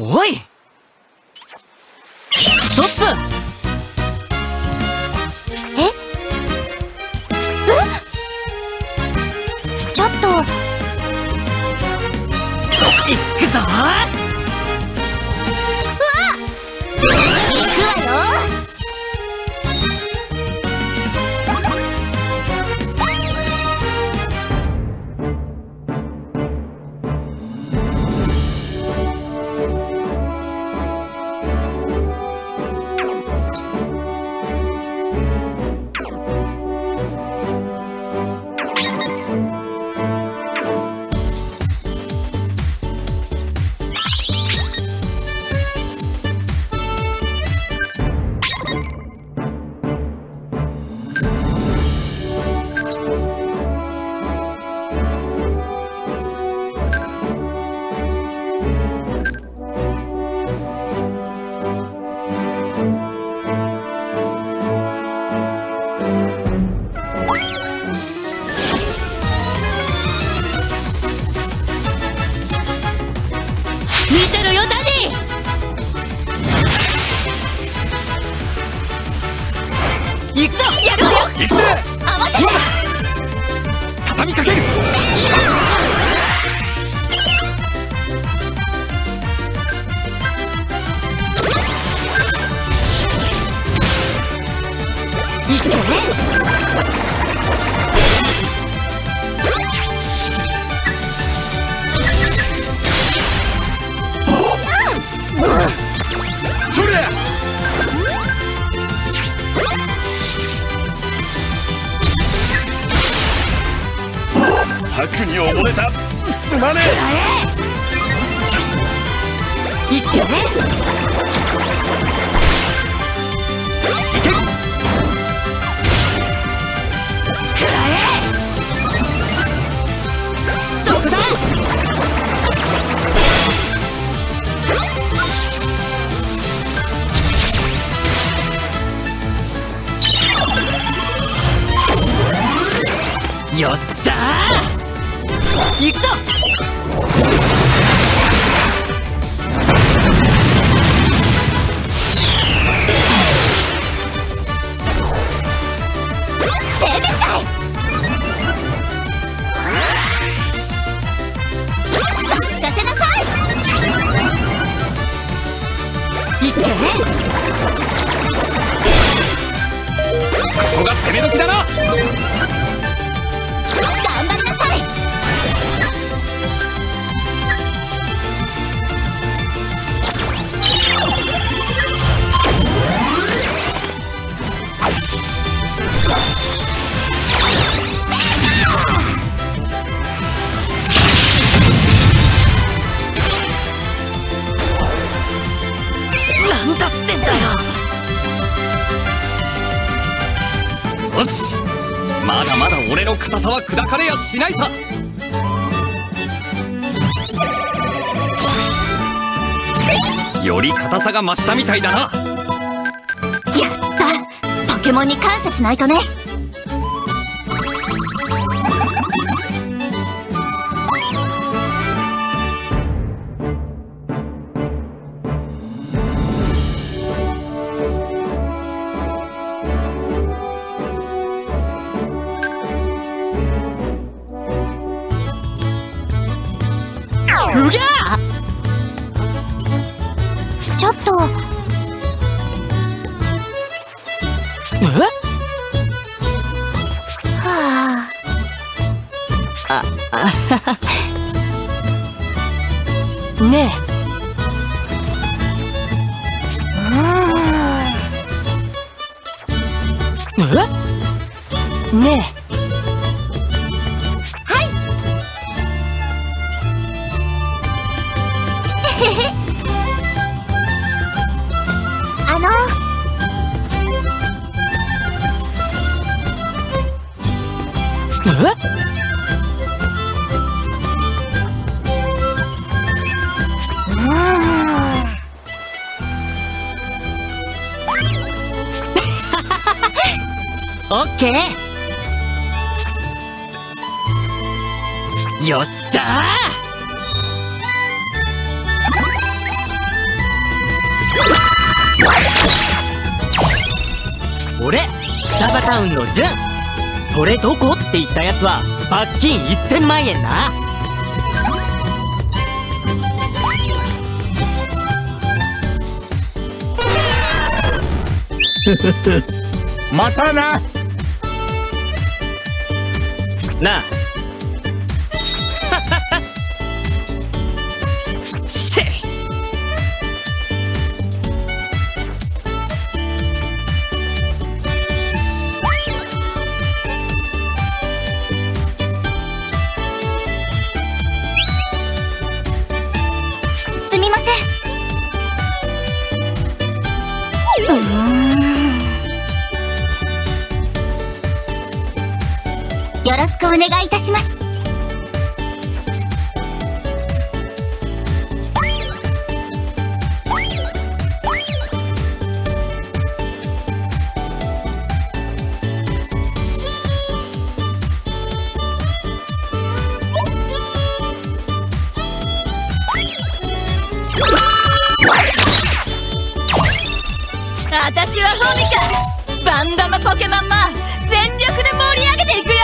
おい。ストップ。え？え？ちょっと。くぞ。行くぞ！やるわよ行くぜ合わせて畳みかける行ってね策に溺れた。すまねえ。一挙ね。行くぞよし。まだまだ俺の硬さは砕かれやしないさ。より硬さが増したみたいだな。やった。ポケモンに感謝しないとね。ょっと。え？はあねえ。え？ねあオッケー よっしゃー。俺双葉タウンのジュン。それどこ？って言ったやつは罰金1000万円な。またな。なあよろしくお願いいたします。私はホミカ。バンダマポケマンマ全力で盛り上げていくよ。